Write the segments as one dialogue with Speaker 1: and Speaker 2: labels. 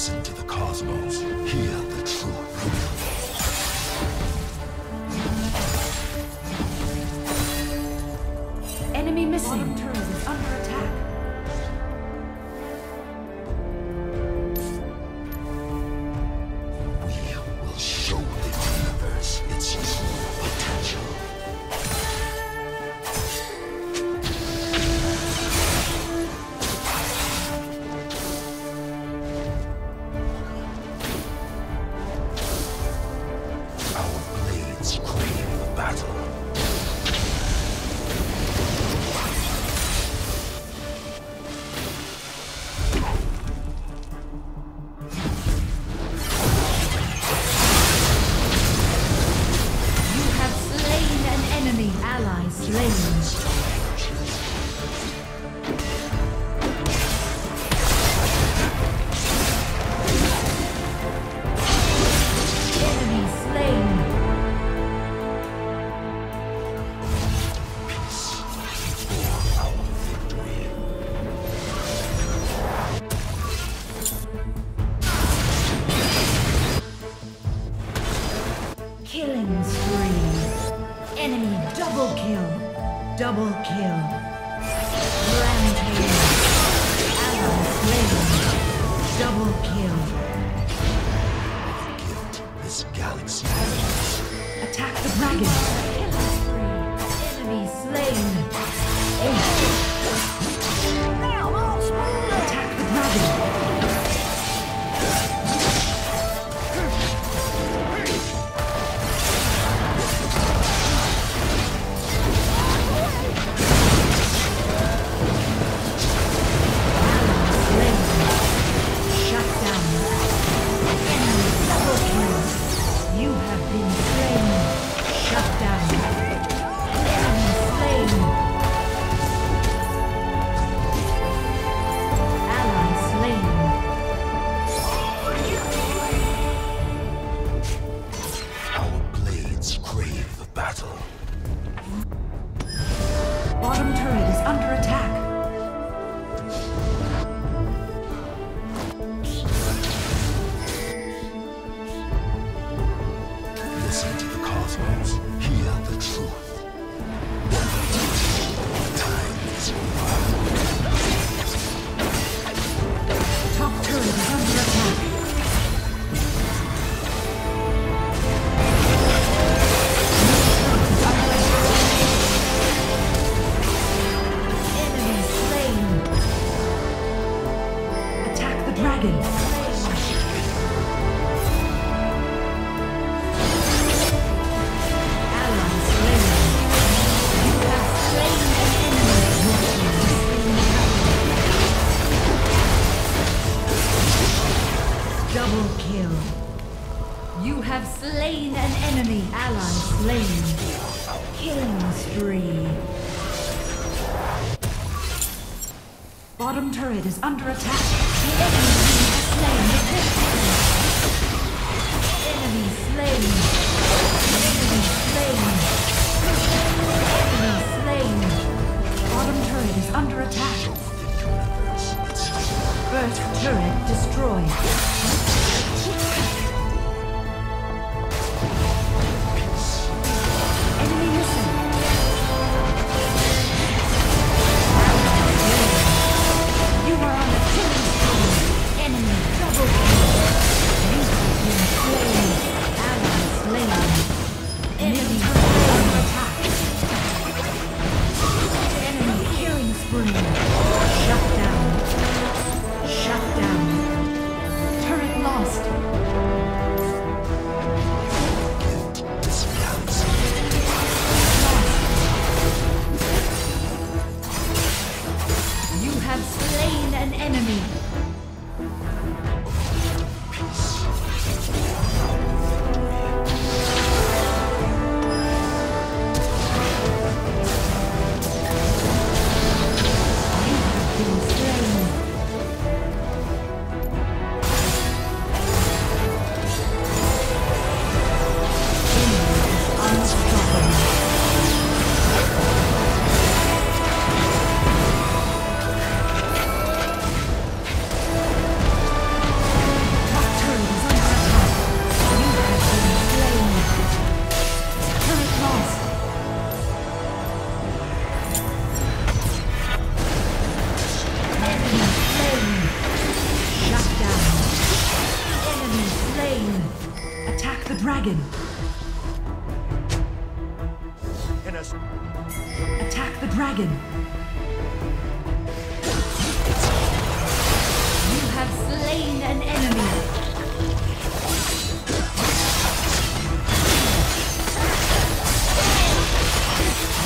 Speaker 1: Listen to the cosmos. Hear the truth.
Speaker 2: strange. Double kill. Rampage. Ally slain. Double kill.
Speaker 1: Killed this galaxy.
Speaker 2: Attack the dragon. is under attack. have slain an enemy. us. Attack the dragon. You have slain an enemy.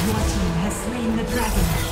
Speaker 2: Your team has slain the dragon.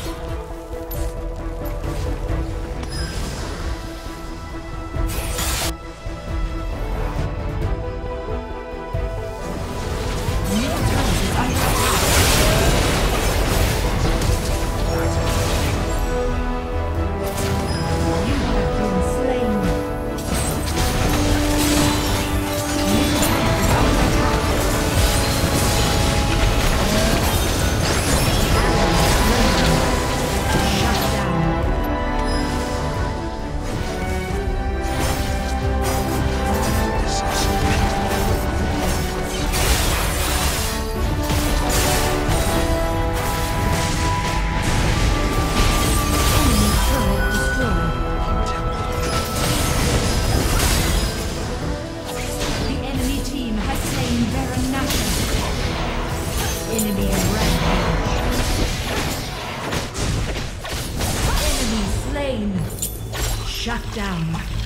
Speaker 2: Shut down.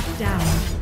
Speaker 2: Shut down.